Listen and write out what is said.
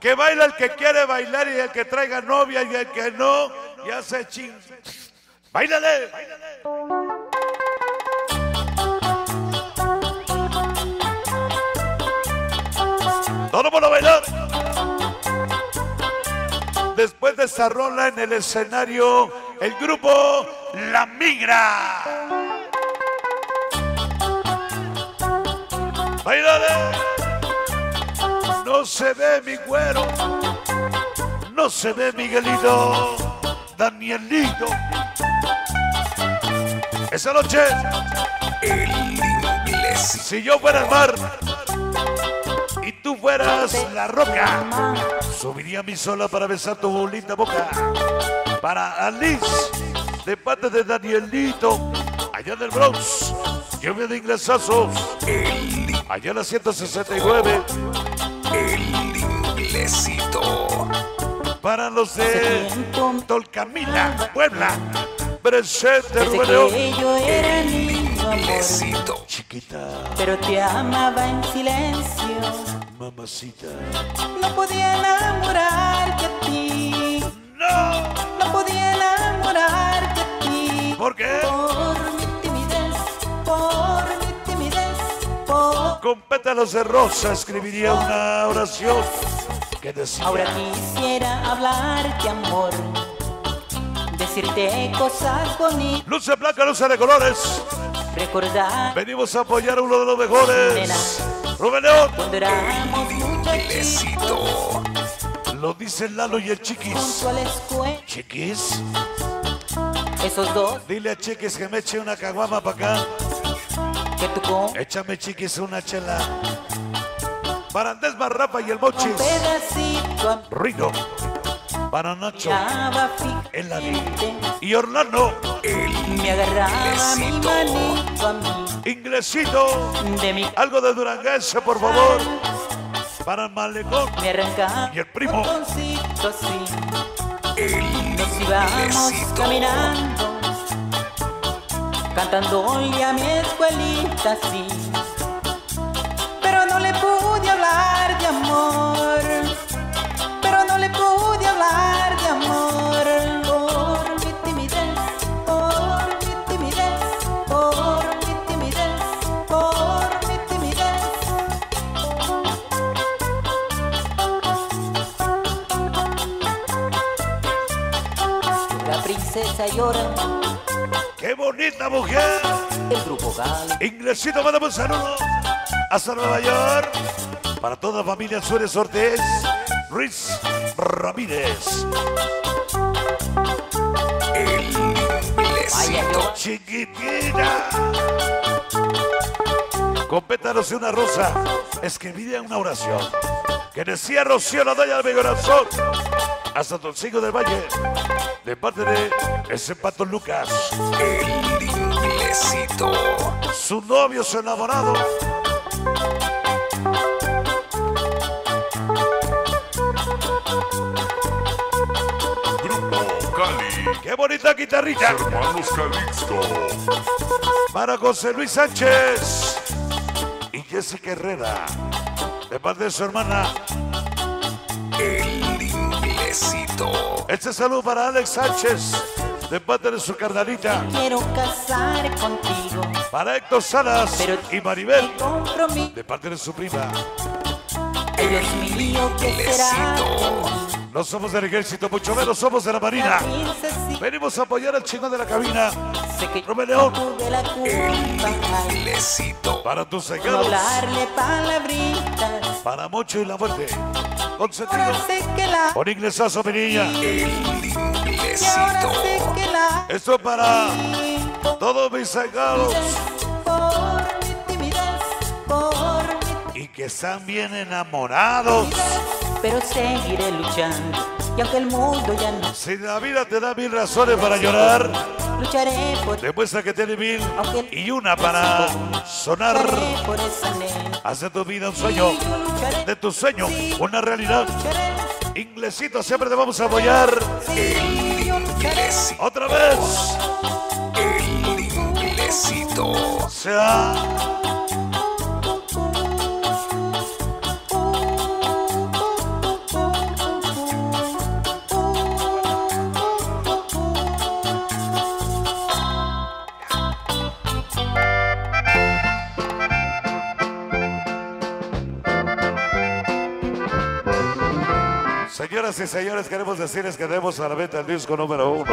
Que baila el que quiere bailar y el que traiga novia y el que no, ya se ching. ¡Báilale! Todo por bailar. Después de rola en el escenario, el grupo La Migra. ¡Báilale! No se ve mi güero, no se ve Miguelito, Danielito. Esa noche, El inglés. si yo fuera el mar y tú fueras la roca, subiría mi sola para besar tu linda boca. Para Alice, de parte de Danielito, allá del Bronx, lluvia de ingresazos, allá en la 169. Para los de Tolcamila, Puebla, presente Rubén Inglesito. Chiquita, pero te amaba en silencio. mamacita. No podía enamorarte a ti, ¡No! no podía enamorarte a ti. ¿Por qué? Por mi timidez, por mi timidez, por... Con pétalos de rosa escribiría una oración que decía. Ahora quisiera hablarte, amor, decirte cosas bonitas, Luce blanca, luce de colores. recordar Venimos a apoyar a uno de los mejores. Rubén León. cuando éramos. Lo dicen Lalo y el Chiquis. Chiquis, Esos dos dile a Chiquis que me eche una caguama para acá. que tú con Échame, Chiquis, una chela. Para Andrés Barrapa y el Mochis. Rino. Para Nacho. Elani. fijamente, Y Orlando. me agarraba mi Inglesito. manito a mí, Inglesito. de mi Algo de Duranguense, por favor. Para el Malecón. Y el primo. así, El nos íbamos caminando, cantándole a mi escuelita así, de amor, pero no le pude hablar de amor, por mi timidez, por mi timidez, por mi timidez, por mi timidez. La princesa llora, ¡Qué bonita mujer! el grupo gana. Inglesito, mandamos un saludo. Hasta Nueva York. Para toda la familia Suárez Ortiz. Ruiz Ramírez. El inglesito. Chiquitina. Con pétalos de una rosa. Escribiría una oración. Que decía Rocío la doña de mi corazón. Hasta Toncigo del Valle. De parte de ese pato Lucas. El inglesito. Su novio, su enamorado. Bonita guitarrita! Hermanos Calixto, Para José Luis Sánchez y Jessica Herrera. De parte de su hermana. El inglesito. Este saludo para Alex Sánchez. De parte de su carnalita. Quiero casar contigo, Para Héctor Salas pero y Maribel. el. De parte de su prima. Ay, Dios No somos del ejército, mucho menos somos de la marina. Venimos a apoyar al chino de la cabina. Rubén León. El. Para tus palabritas. Para Mocho y la muerte. Que la... Por inglesazo, mi niña. El inglesito. Esto es para todos mis cegados. Por mi timidez, por mi y que están bien enamorados. Pero seguiré luchando. Y aunque el mundo ya no Si la vida te da mil razones para llorar, lucharé por demuestra que tiene mil y una para sonar. lucharé por esa nena. Haz de tu vida un sueño, de tu sueño una realidad. Inglesito, siempre te vamos a apoyar. lucharé. Inglesito. Otra vez. El inglesito. Sea Señoras y señores, queremos decirles que demos a la venta el disco número uno